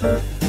Thank.